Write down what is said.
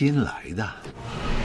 新来的。